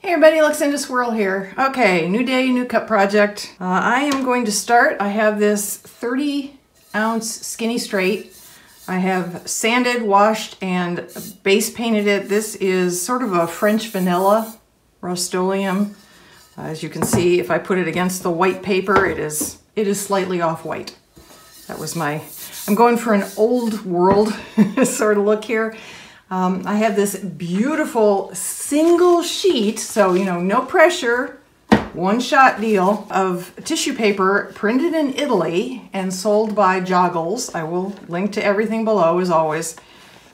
Hey everybody, Luxinda Swirl here. Okay, new day, new cup project. Uh, I am going to start. I have this 30 ounce skinny straight. I have sanded, washed, and base painted it. This is sort of a French vanilla Rust-Oleum. Uh, as you can see, if I put it against the white paper, it is, it is slightly off-white. That was my, I'm going for an old world sort of look here. Um, I have this beautiful single sheet, so you know, no pressure, one shot deal of tissue paper printed in Italy and sold by Joggles. I will link to everything below as always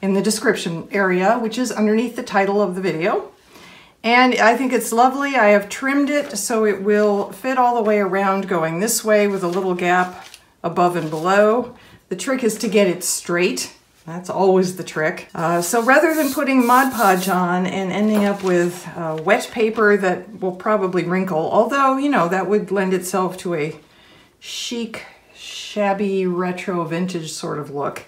in the description area, which is underneath the title of the video. And I think it's lovely. I have trimmed it so it will fit all the way around going this way with a little gap above and below. The trick is to get it straight that's always the trick. Uh, so rather than putting Mod Podge on and ending up with uh, wet paper that will probably wrinkle, although, you know, that would lend itself to a chic, shabby, retro, vintage sort of look.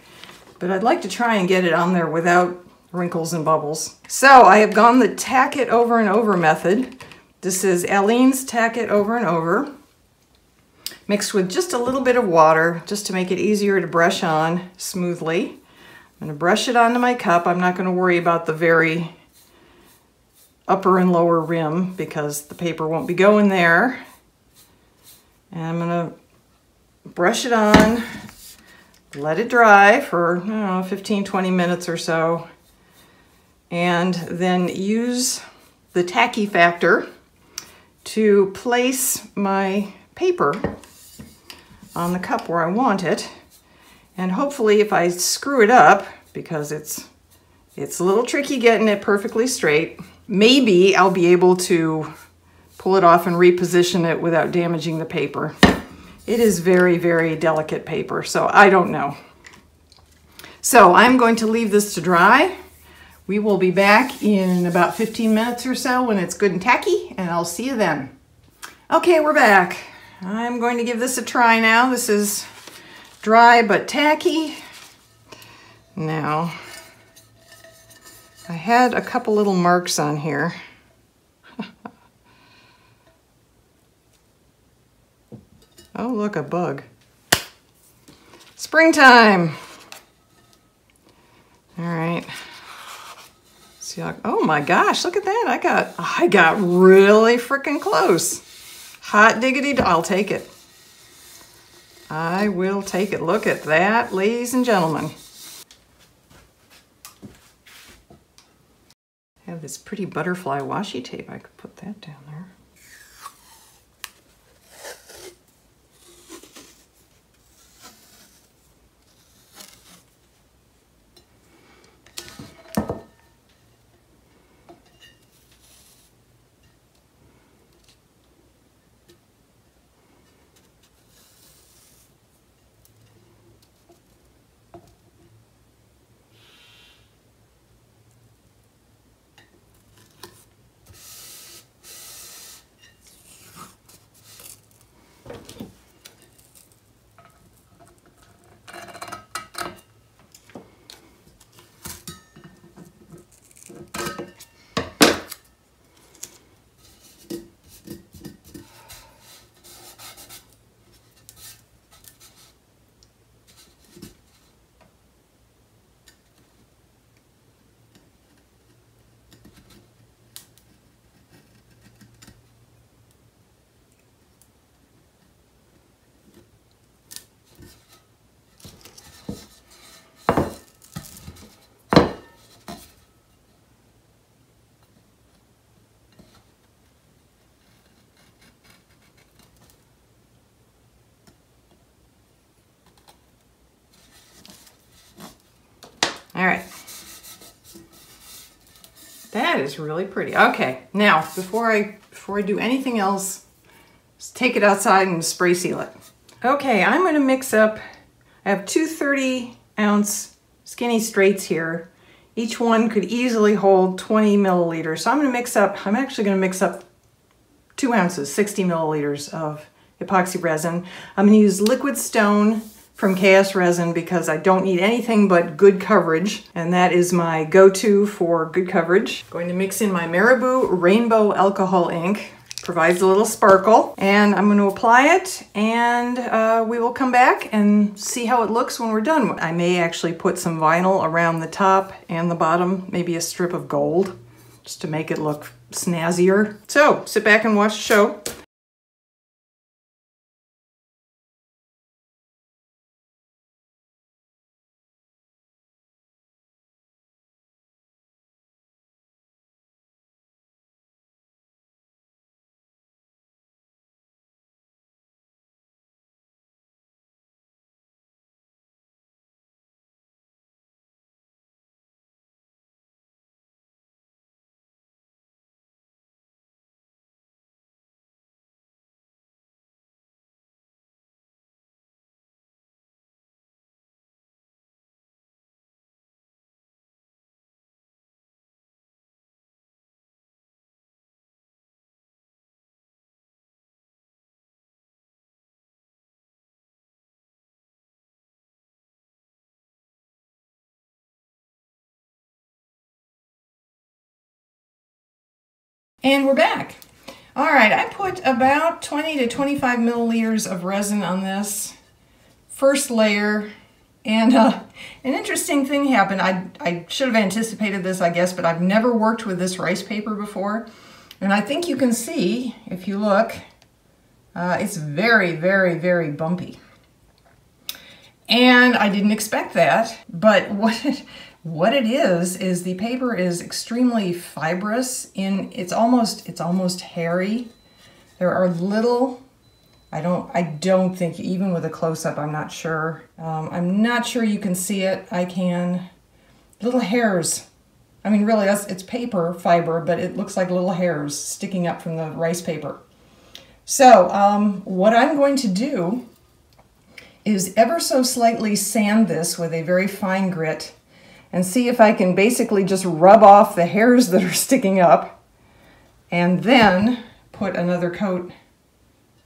But I'd like to try and get it on there without wrinkles and bubbles. So I have gone the tack it over and over method. This is Aleene's tack it over and over mixed with just a little bit of water just to make it easier to brush on smoothly. I'm going to brush it onto my cup. I'm not going to worry about the very upper and lower rim because the paper won't be going there. And I'm going to brush it on, let it dry for, I don't know, 15, 20 minutes or so, and then use the tacky factor to place my paper on the cup where I want it. And hopefully if I screw it up, because it's, it's a little tricky getting it perfectly straight, maybe I'll be able to pull it off and reposition it without damaging the paper. It is very, very delicate paper, so I don't know. So I'm going to leave this to dry. We will be back in about 15 minutes or so when it's good and tacky, and I'll see you then. Okay, we're back. I'm going to give this a try now. This is dry but tacky. Now, I had a couple little marks on here. oh, look, a bug. Springtime. All right. See, oh my gosh, look at that. I got, I got really freaking close. Hot diggity, I'll take it. I will take it. Look at that, ladies and gentlemen. I have this pretty butterfly washi tape. I could put that down there. All right. That is really pretty. Okay, now before I before I do anything else, take it outside and spray seal it. Okay, I'm gonna mix up, I have two 30 ounce skinny straights here. Each one could easily hold 20 milliliters. So I'm gonna mix up, I'm actually gonna mix up two ounces, 60 milliliters of epoxy resin. I'm gonna use liquid stone from KS Resin because I don't need anything but good coverage. And that is my go-to for good coverage. Going to mix in my Marabu Rainbow Alcohol Ink provides a little sparkle and I'm going to apply it and uh, we will come back and see how it looks when we're done. I may actually put some vinyl around the top and the bottom, maybe a strip of gold just to make it look snazzier. So sit back and watch the show. And we're back. All right, I put about 20 to 25 milliliters of resin on this first layer. And uh, an interesting thing happened. I, I should have anticipated this, I guess, but I've never worked with this rice paper before. And I think you can see, if you look, uh, it's very, very, very bumpy. And I didn't expect that, but what what it is, is the paper is extremely fibrous in, it's almost, it's almost hairy. There are little, I don't, I don't think, even with a close-up, I'm not sure. Um, I'm not sure you can see it. I can, little hairs. I mean, really, it's paper fiber, but it looks like little hairs sticking up from the rice paper. So um, what I'm going to do is ever so slightly sand this with a very fine grit and see if I can basically just rub off the hairs that are sticking up and then put another coat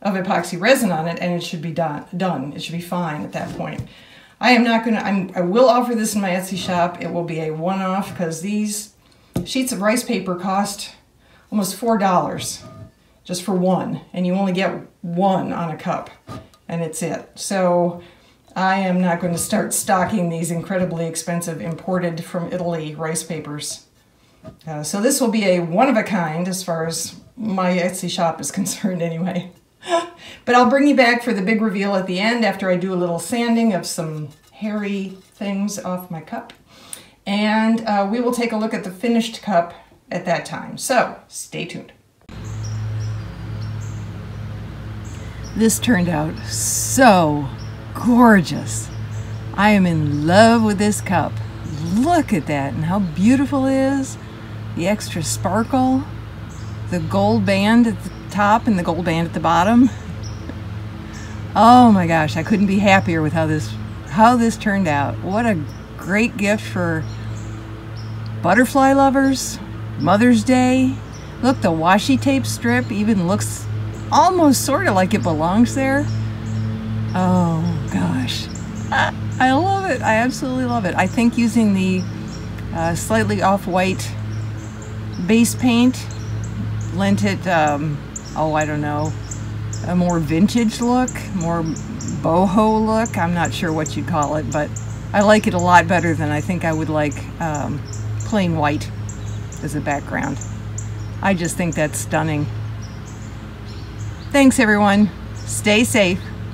of epoxy resin on it and it should be done. done. It should be fine at that point. I am not going to, I will offer this in my Etsy shop. It will be a one-off because these sheets of rice paper cost almost $4 just for one and you only get one on a cup and it's it. So I am not going to start stocking these incredibly expensive imported from Italy rice papers. Uh, so this will be a one-of-a-kind as far as my Etsy shop is concerned anyway. but I'll bring you back for the big reveal at the end after I do a little sanding of some hairy things off my cup. And uh, we will take a look at the finished cup at that time. So stay tuned. This turned out so gorgeous. I am in love with this cup. Look at that and how beautiful it is. The extra sparkle, the gold band at the top and the gold band at the bottom. Oh my gosh, I couldn't be happier with how this how this turned out. What a great gift for butterfly lovers, Mother's Day. Look, the washi tape strip even looks almost sort of like it belongs there. Oh gosh. I love it. I absolutely love it. I think using the uh, slightly off-white base paint lent it, um, oh, I don't know, a more vintage look, more boho look. I'm not sure what you'd call it, but I like it a lot better than I think I would like um, plain white as a background. I just think that's stunning. Thanks, everyone. Stay safe.